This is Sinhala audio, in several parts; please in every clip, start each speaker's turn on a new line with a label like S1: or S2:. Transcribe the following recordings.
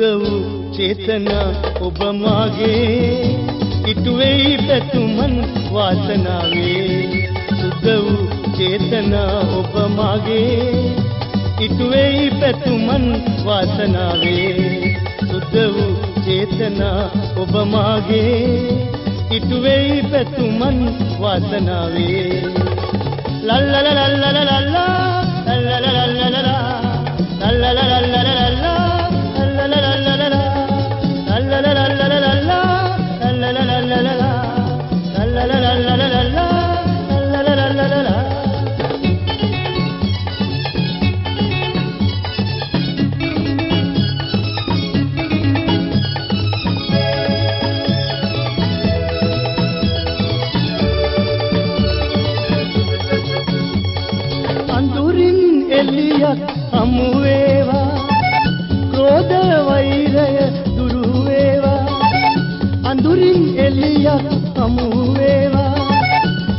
S1: චේතනා ඔබ මාගේ. ඉටු වෙයි පැතුමන් වාසනාවේ. සුද්ධ වූ චේතනා ඔබ මාගේ. ඉටු වෙයි පැතුමන් වාසනාවේ. සුද්ධ වූ චේතනා ඔබ මාගේ. ඉටු වෙයි පැතුමන් වාසනාවේ. ලල්ලලලල්ලලල්ලා එළියක් හමු වේවා ක්‍රෝධ වෛරය දුරු වේවා අඳුරින් එළියක් හමු වේවා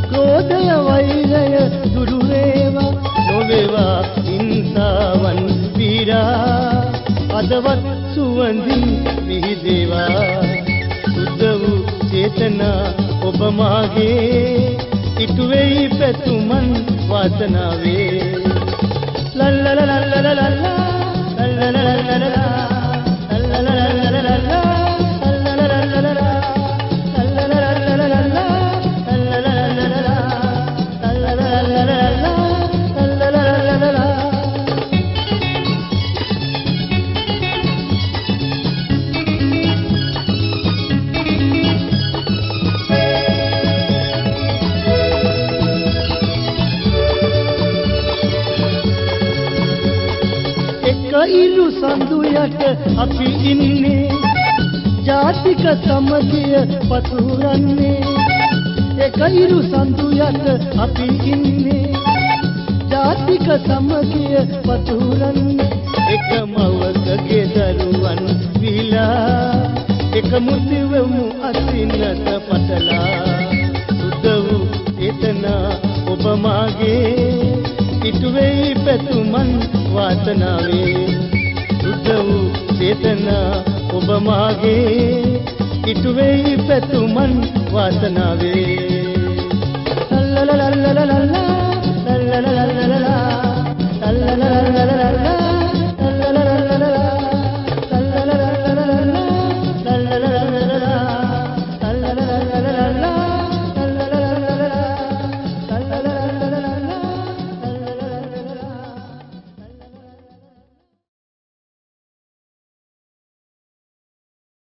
S1: ක්‍රෝධ වෛරය දුරු වේවා නොවේවා හිංසාවන් පීඩා අදවත් සුවඳින් විහිදේවා සුද්ධ වූ චේතනා ඔබ මාගේ. ඉටු වෙයි පැතුමන් වාසනාවේ. එක ඉරු සඳු යට අපි ඉන්නේ. ජාතික සමගිය පතුරන්නේ. එක ඉරු සඳු යට අපි ඉන්නේ. ජාතික සමගිය පතුරන්නේ. එක මවකගේ දරුවන් විලා. එක මුතිවමු අසින්නත පටලා. සුද්ධ වූ චේතනා ඔබ මාගේ ඉටු වෙයි පැතුමන් වාසනාවේ. සුද්ධ වූ චේතනා ඔබ මාගේ. ඉටු වෙයි පැතුමන් වාසනාවේ.